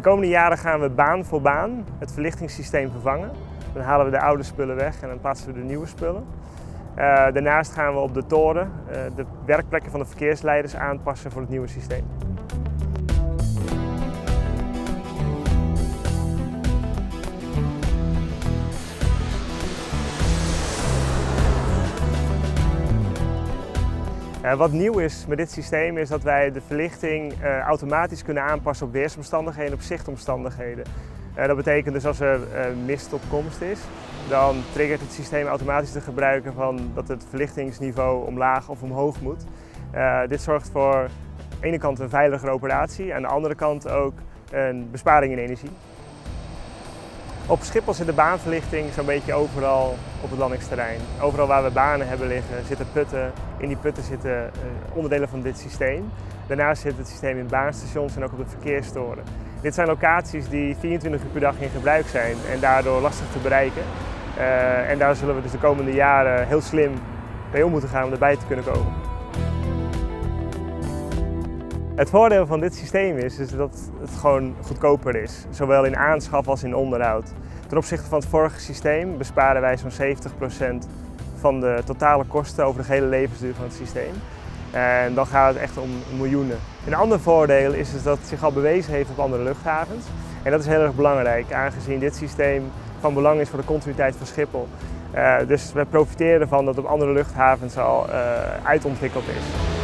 komende jaren gaan we baan voor baan het verlichtingssysteem vervangen. Dan halen we de oude spullen weg en dan plaatsen we de nieuwe spullen. Uh, daarnaast gaan we op de toren uh, de werkplekken van de verkeersleiders aanpassen voor het nieuwe systeem. Uh, wat nieuw is met dit systeem is dat wij de verlichting uh, automatisch kunnen aanpassen op weersomstandigheden, op zichtomstandigheden. Uh, dat betekent dus als er mist op komst is, dan triggert het systeem automatisch te gebruiken van dat het verlichtingsniveau omlaag of omhoog moet. dit zorgt voor aan de ene kant een veiligere operatie, aan de andere kant ook een besparing in energie. Op Schiphol zit de baanverlichting zo'n beetje overal op het landingsterrein. Overal waar we banen hebben liggen zitten putten. In die putten zitten uh, onderdelen van dit systeem. Daarnaast zit het systeem in baanstations en ook op de verkeerstoren. Dit zijn locaties die 24 uur per dag in gebruik zijn en daardoor lastig te bereiken. Uh, en daar zullen we dus de komende jaren heel slim mee om moeten gaan om erbij te kunnen komen. Het voordeel van dit systeem is, is dat het gewoon goedkoper is, zowel in aanschaf als in onderhoud. Ten opzichte van het vorige systeem besparen wij zo'n 70% van de totale kosten over de hele levensduur van het systeem. En dan gaat het echt om miljoenen. Een ander voordeel is dat het zich al bewezen heeft op andere luchthavens. En dat is heel erg belangrijk, aangezien dit systeem van belang is voor de continuïteit van Schiphol. Uh, dus we profiteren ervan dat het op andere luchthavens al uh, uitontwikkeld is.